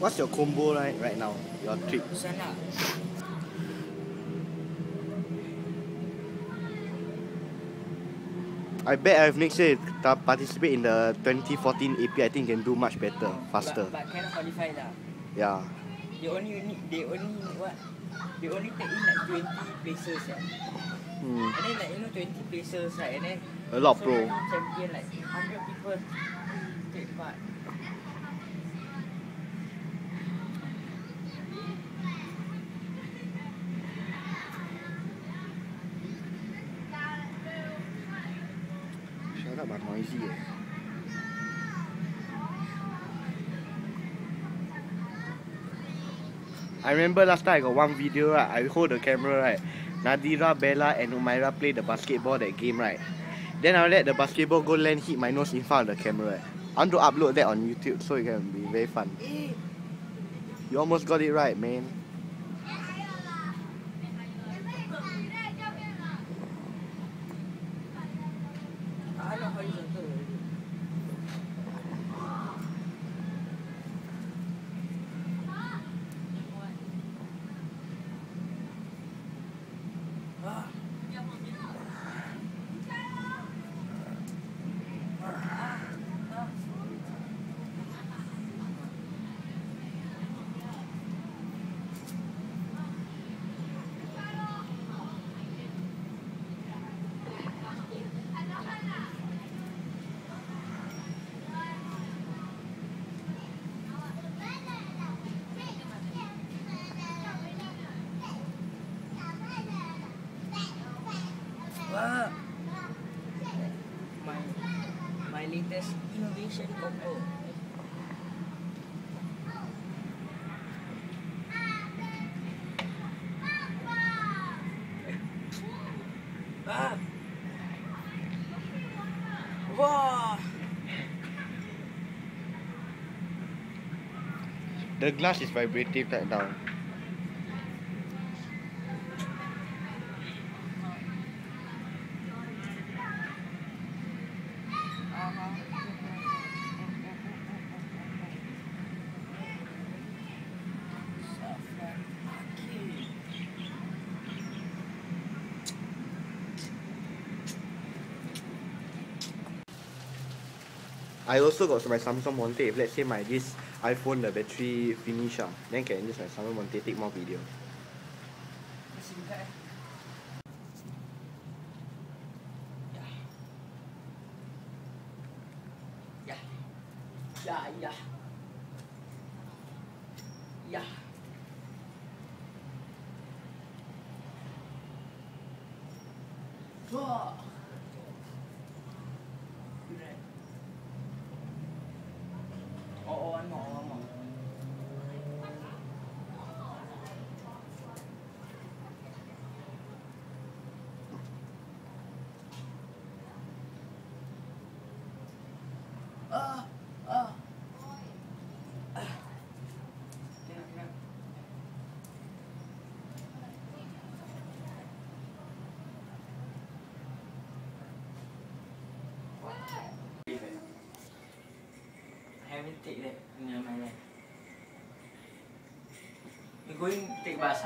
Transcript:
What's your combo right right now? Your trip? Sana. I bet if next year participate in the 2014 AP, I think can do much better, faster. But, but cannot qualify lah. Yeah. They only need, they only what? They only take in like 20 places yeah. Hmm. And then like you know 20 places right and then A lot so pro. champion like 100 people take part. Shut up, I'm noisy. eh. I remember last time I got one video right, I hold the camera right. Nadira, Bella and Umaira play the basketball that game right. Then I let the basketball go land hit my nose in front of the camera. eh. I want to upload that on YouTube so it can be very fun. Eh, You almost got it right, man. I know horizontal already. Ah. Wah. My my latest innovation combo. Ah. Wah. The glass is vibrating right now. I also got my Samsung Monte. If let's say my this iPhone the battery finish ah, then can use my Samsung Monte take more video. Masih buka eh? Ya. Ya. Right. Oh, oh, one more, one more. Ah, ah. Ah. Tengok, tengok. I haven't take that in my life. You going take bus